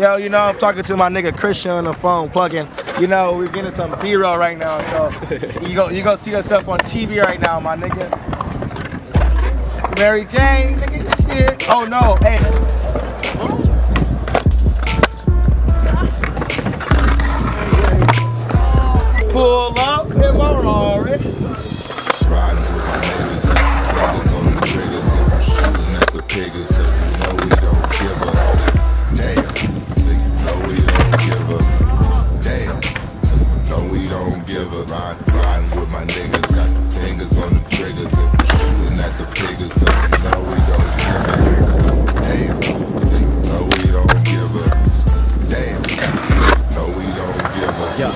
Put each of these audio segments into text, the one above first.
Yo, you know, I'm talking to my nigga Christian on the phone, plugging. You know, we're getting some B-roll right now, so you go, you go see yourself on TV right now, my nigga. Mary Jane, nigga, shit. Oh no, hey. Pull up in my Rari. Riding with my niggas, niggas on the triggers, and I'm shooting at the piggers, cause don't give a ride, riding with my niggas, got fingers on the triggers, and shooting at the piggers, cause you know we don't give a damn. Know we don't give a damn. Know we don't give a Yeah,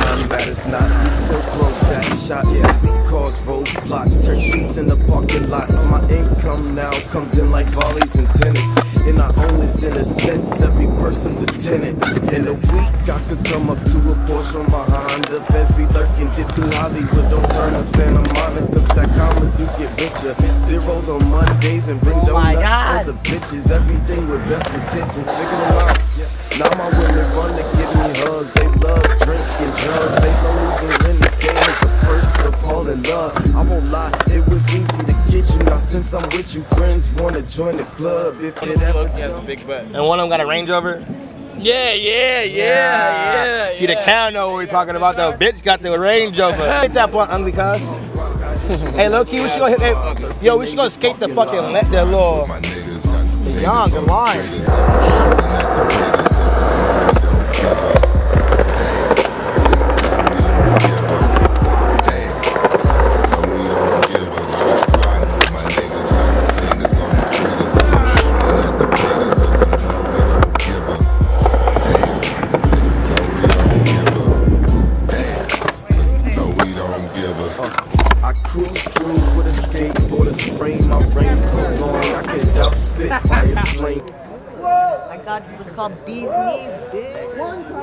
time that is not. We still throw back shots. Yeah. We cause roadblocks, turn streets into parking lots. My income now comes in like volleys and tennis. And I own this in a sense, every person's a tenant. In a week, I could come up to a Porsche on my Honda. Feds be lurking, dip through Hollywood, don't turn to Santa Monica. Stack commas, you get richer. Zeros on Mondays and bring oh my donuts God. for the bitches. Everything with best intentions, figure them out. Now my women run to give me hugs. They love drinking drugs. They know losing in this game is the first to fall in love. Since I'm with you, friends wanna join the club. If it ever He has a big butt. And one of them got a Range Rover. Yeah, yeah, yeah, yeah. See, the yeah. cow know what we're talking about. though. bitch got the Range Rover. Hit that point, ugly cuz. hey, low key, we should go hit. Hey, yo, we should go skate the fucking let that little. my niggas, young, the on the line. Cruise through with a frame. My range so long, I can doubt spit flame. I got what's called bee's knees, bitch.